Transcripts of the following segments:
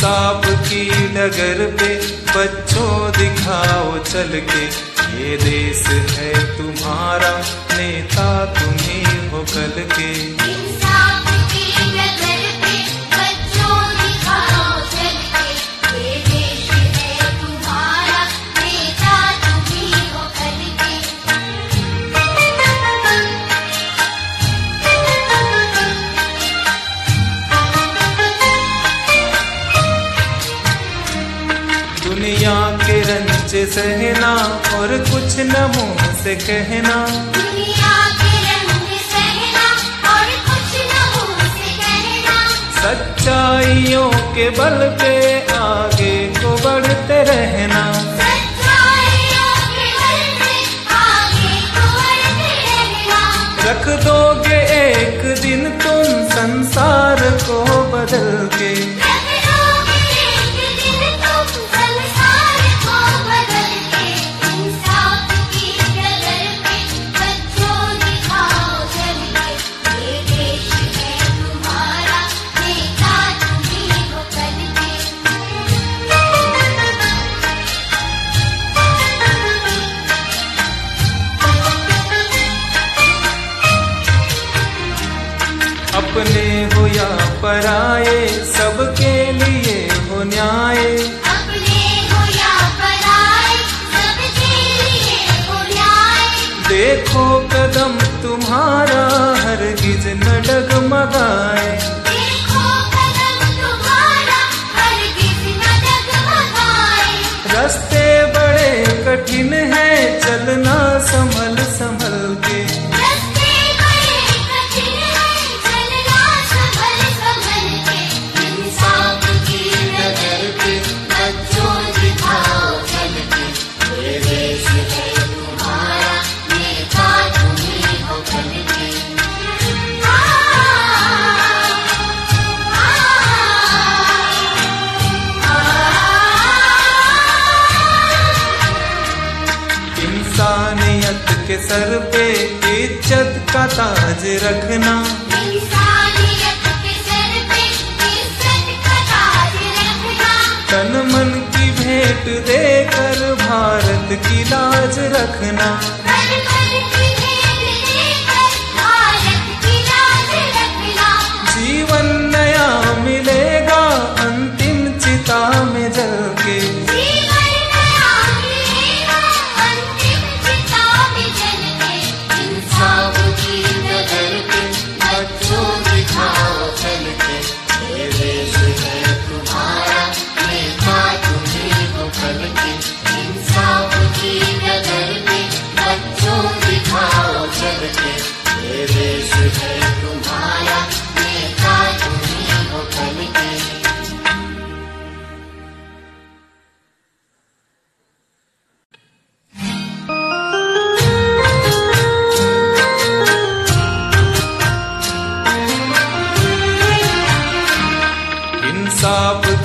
सांप की नगर पे बच्चों दिखाओ चल के। ये देश है तुम्हारा नेता तुम्हें हो कल के। से कहना। दुनिया के सहना और कुछ न मुँह से कहना। सच्चाइयों के बल पे आगे अपने हो या पराए सबके लिए हो न्याय। अपने हो या पराए सबके लिए हो न्याय। देखो कदम तुम्हारा हर गिज न डगमगाए के सर पे इज़्ज़त का ताज रखना। इंसानियत के सर पे इज़्ज़त का ताज रखना। तन मन की भेंट देकर भारत की लाज रखना।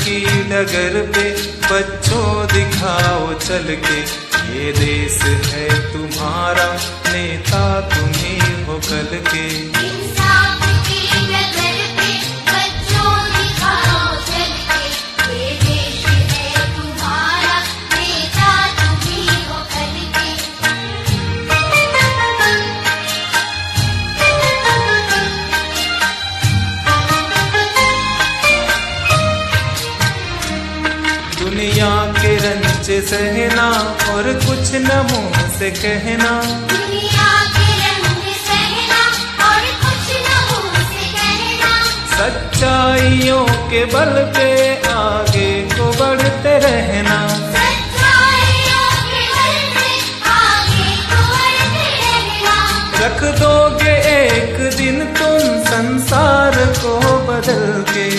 की डगर पे बच्चों दिखाओ चल के। ये देश है तुम्हारा, नेता तुम्हें हो कल के। रंज सहना और कुछ न मुँह से कहना। सच्चाइयों के बल पे आगे को बढ़ते रहना। रख दोगे एक दिन तुम संसार को बदल के।